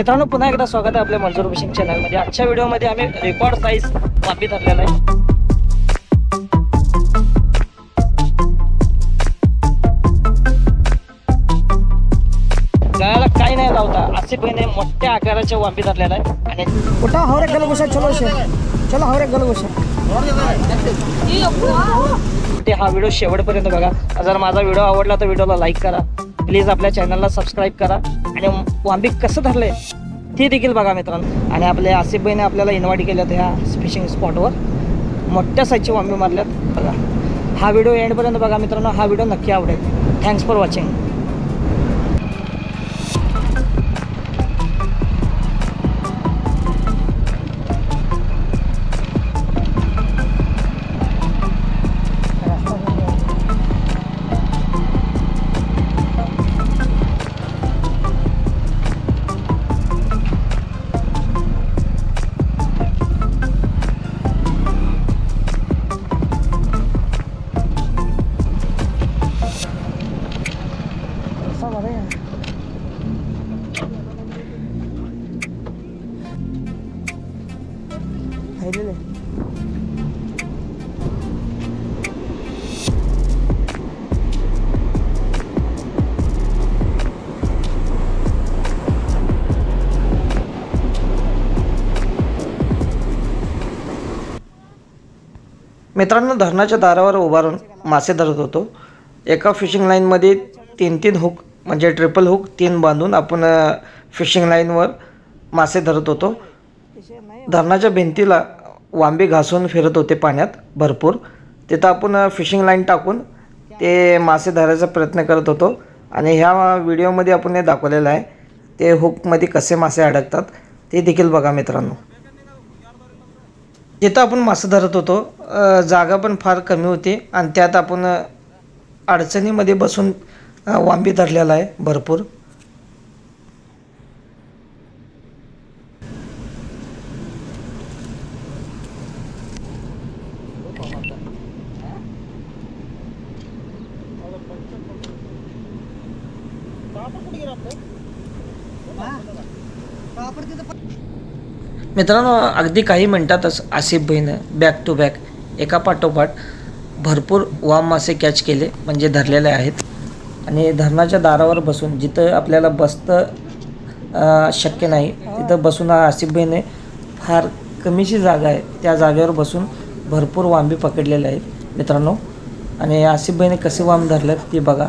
मित्रांनो पुन्हा एकदा स्वागत आहे आपल्या मंजूर फिशिंग चॅनलमध्ये. आजच्या व्हिडिओमध्ये आम्ही रेकॉर्ड साईज वापी धरलेला आहे. गळ्याला काही नाही लावता. असे बहिणी मोठ्या आकाराच्या वांबी धरलेला आहे. आणि कुठं हवरे गलगोशा चलो शे चलो हवरे गलगोशा ते हा व्हिडिओ शेवटपर्यंत बघा. जर माझा व्हिडिओ आवडला तर व्हिडिओला लाईक करा. प्लीज आपल्या चॅनलला सबस्क्राईब करा. आणि वांबी कसं धरले ते देखील बघा मित्रांनो. आणि आपल्या आसिफ भाईने आपल्याला इन्व्हाइट केलं ह्या फिशिंग स्पॉटवर मोठ्या साईजची वांबी मारल्यात. बघा. हा व्हिडिओ एंडपर्यंत बघा मित्रांनो. हा व्हिडिओ नक्की आवडेल. थँक्स फॉर वॉचिंग मित्रांनो धरणाच्या दारावर उभारून मासे धरत होतो. एका फिशिंग लाईनमध्ये तीन तीन हुक म्हणजे ट्रिपल हुक तीन बांधून आपण फिशिंग लाईनवर मासे धरत होतो. धरणाच्या भिंतीला वांबे घासून फिरत होते पाण्यात भरपूर. तिथं आपण फिशिंग लाईन टाकून ते मासे धरायचा प्रयत्न करत होतो. आणि ह्या व्हिडिओमध्ये आपण हे दाखवलेलं आहे ते हुकमध्ये कसे मासे अडकतात ते देखील बघा मित्रांनो. जिथं आपण मासे धरत होतो. जागा पण फार कमी होती आणि त्यात आपण अडचणीमध्ये बसून वांबी धरलेला आहे भरपूर. मित्रांनो अगदी काही मिनटातच आसिफ भाईनं बॅक टू बॅक एका पाठोपाठ भरपूर वाम मासे कॅच केले म्हणजे धरलेले आहेत. आणि धरणाच्या दारावर बसून जिथं आपल्याला बसतं शक्य नाही तिथं बसून आसिफ भाईने फार कमीशी जागा आहे. त्या जागेवर बसून भरपूर वांबी पकडलेले आहेत मित्रांनो. आणि आसिफ भाईने कसे वाम धरलेत ते बघा.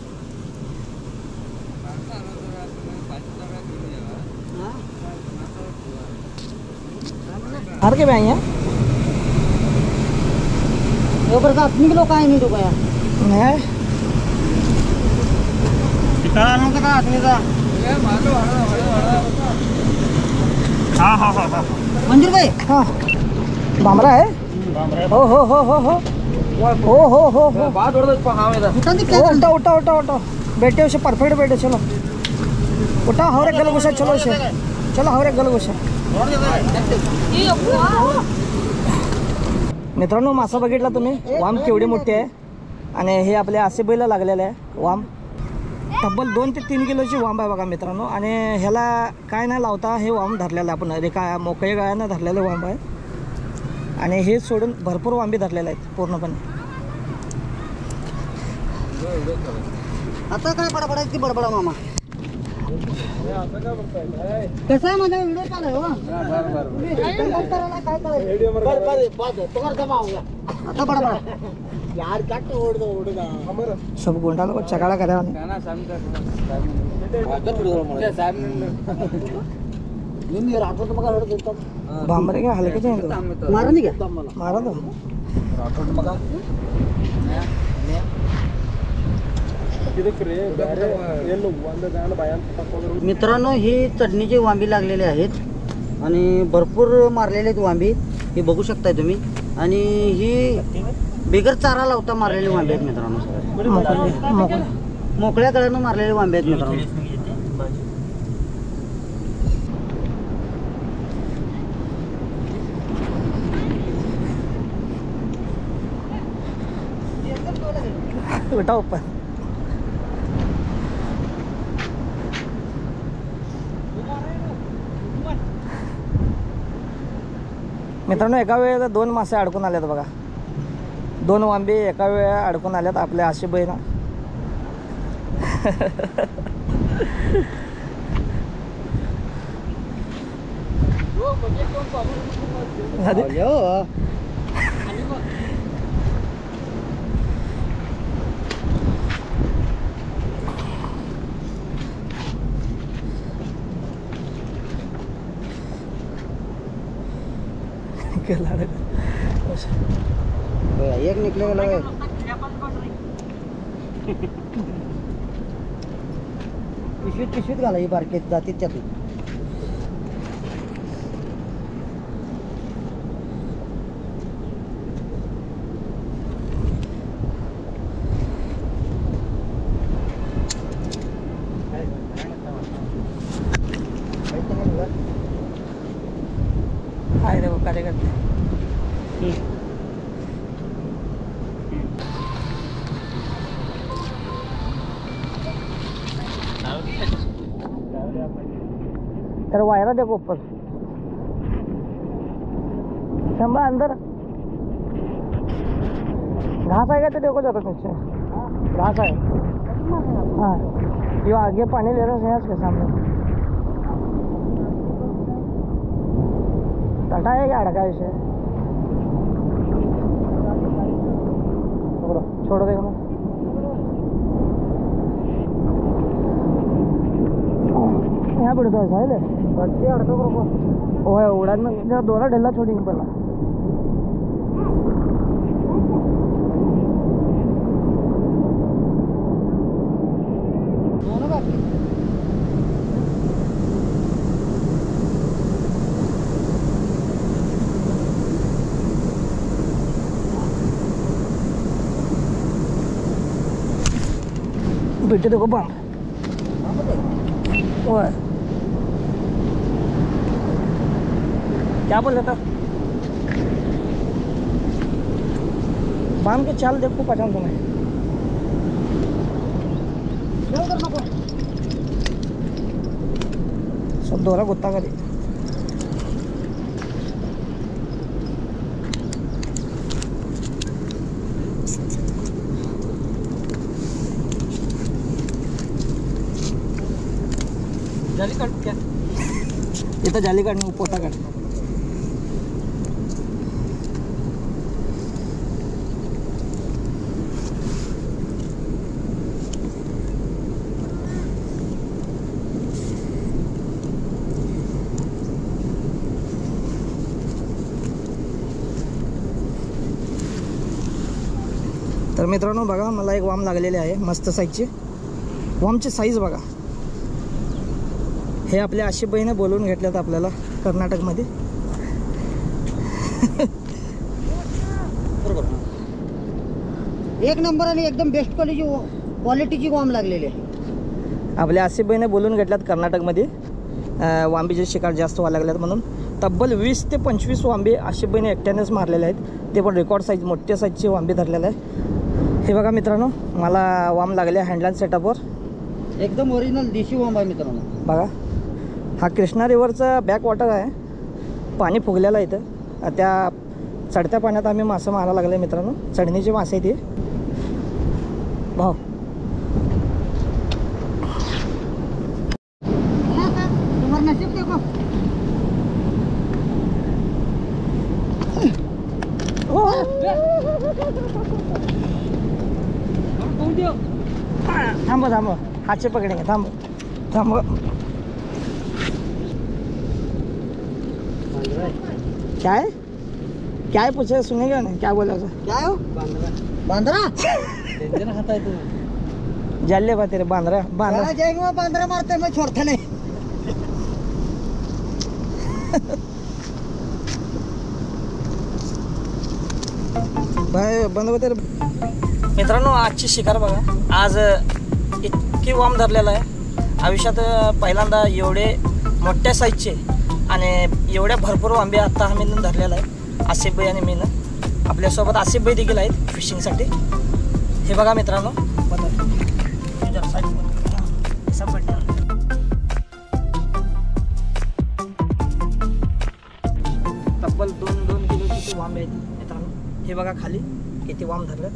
हर के भी हैं? नहीं है मंजूर भाई? हाँ। बामरा है? ओ हो। हो हो हो ओ हो। हो हो बात दो उठा उठा उठा उठा बैठे उसे परफेक्ट बैठे चलो। उठा हवरे गल घुसा चलो उसे चलो एक गल घुसा मित्रांनो मासा बघितला तुम्ही? वाम केवढी मोठी आहे. आणि हे आपल्या आसेबईला लागलेलं आहे वाम. तब्बल दोन ते तीन किलोची वाम आहे बघा मित्रांनो. आणि ह्याला काय नाही लावता हे वाम धरलेलं आहे आपण. रेखा मोकळे गाळ्यानं धरलेलं वाम आहे. आणि हे सोडून भरपूर वांबे धरलेले आहेत पूर्णपणे. आता काय बडबडायची बडबडा मामा? कसा माझा व्हिडिओ चालू आहे सब गुंडालो को चकाला करा ಬಾಂಬರಿಗೆ ಹಲಕೆ ಮಾರನಿಗೆ ಮಾರದು ರಾಠೋಡ್ ಮಗ मित्रांनो ही चटणीची वांबी लागलेली आहेत आणि भरपूर मारलेले आहेत वांबी हे बघू शकताय तुम्ही. आणि ही बिगर चारा लावता मारलेली वांबी आहेत मित्रांनो मोकळ्या कळ्यानं मारलेले वांबे आहेत मित्रांनो. उठा ऊपर मित्रांनो एका वेळेला दोन मासे अडकून आल्यात बघा. दोन वांबे एका वेळा अडकून आल्यात आपल्या आशी बहीण. हो. एक निकले गेला पिशवीत पिशवीत घाला ही बारकेत जातीत त्यातून आहे रे कार्यकर्ते तर वायरा देखो ऊपर। शंभा अंदर। घास का ते देखो जातो नीचे। घास आहे हाँ। ये आगे पानी ले रहे हैं इसके सामने। है क्या अड़का इसे छोड़ो छोड़ो देखो ना यहाँ पड़ता है बट्टी अडकव बरोबर ओए उड़ान जरा दोरा ढेला छोड़ेंगे पहला. बेटे देखो ओए। क्या बोल रहा था? बाम के चाल देखो पहचान तुम्हें। सब दोरा गुत्ता करी जाली काढ क्या? इथं जाली काढणं पोटा काढ तर मित्रांनो बघा मला एक वाम लागलेले आहे मस्त साईजचे वामची साईज बघा. हे आपल्या आशी बहिणी बोलवून घेतल्यात आपल्याला कर्नाटकमध्ये. एक नंबर आणि एकदम बेस्ट क्वालिटी क्वालिटीची वॉम लागलेली आहे. आपल्या बहिणी बोलवून घेतल्यात कर्नाटकमध्ये. वांबीचे शिकार जास्त व्हायला लागल्यात म्हणून. तब्बल वीस ते पंचवीस वांबे बहिणी एकट्यानेच मारलेले आहेत. ते पण रेकॉर्ड साईज मोठ्या साईजचे वांबे धरलेले आहे हे बघा मित्रांनो मला वाम लागले हँडलँड सेटअपवर एकदम ओरिजिनल देशी वॉम आहे मित्रांनो. बघा. हा कृष्णा रिव्हरचा बॅक वॉटर आहे. पाणी फुगलेलं आहे इथं. त्या चढत्या पाण्यात आम्ही मासे मारायला लागले मित्रांनो. चढणीचे मासे आहेत भाऊ. थांब थांब. हातचे पकडे थांब. थांब. क्या? है क्या है पूछे सुनेगा ना क्या बोला था काय हो? बांद्रा. जाले बा तेरे बांद्रा. बांद्रा. जाएंगे मैं बांद्रा मारते मैं छोड़ता नहीं. बंद होते रे. मित्रांनो आजची शिकार बघा. आज इतकी वाम धरलेला आहे. आयुष्यात पहिल्यांदा एवढे मोठ्या साईजचे आणि एवढ्या भरपूर आंबे आत्ता आम्ही धरलेला आहे. आसिफ भाई आणि मीनं. आपल्यासोबत आसिफ भाई देखील आहेत फिशिंगसाठी हे बघा मित्रांनो बंद तब्बल दोन दोन किलोची किती वांबे आहेत मित्रांनो. हे बघा खाली किती वाम धरलं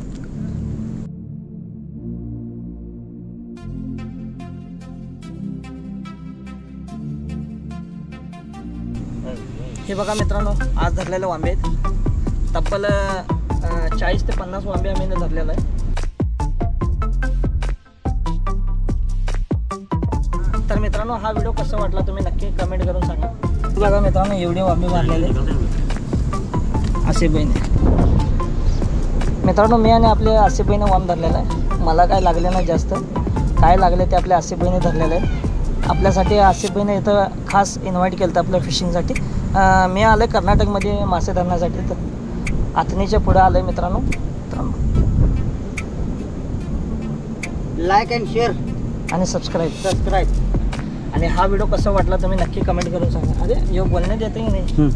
हे बघा मित्रांनो आज धरलेले वांबे आहेत. तब्बल चाळीस ते पन्नास वांबे आम्ही धरलेलं आहे. तर मित्रांनो हा व्हिडिओ कसा वाटला तुम्ही नक्की कमेंट करून सांगा. बघा मित्रांनो एवढे वांबे मारलेले असे बहिणी मित्रांनो मी आणि आपले असे बहिणी वाम धरलेला आहे. मला काय लागले नाही जास्त. काय लागले ते आपल्या आसिफ बहिणी धरलेले आहे आपल्यासाठी आसिफ बहिणी इथं खास इन्व्हाइट केलं होतं आपल्या फिशिंगसाठी मी आलो कर्नाटकमध्ये मासे धरण्यासाठी. तर आथणीच्या पुढं आलं आहे मित्रांनो. मित्रांनो. लाईक अँड शेअर आणि सबस्क्राईब सबस्क्राईब आणि हा व्हिडिओ कसा वाटला तुम्ही नक्की कमेंट करून सांगा. अरे यो बोलण्यात येते की नाही?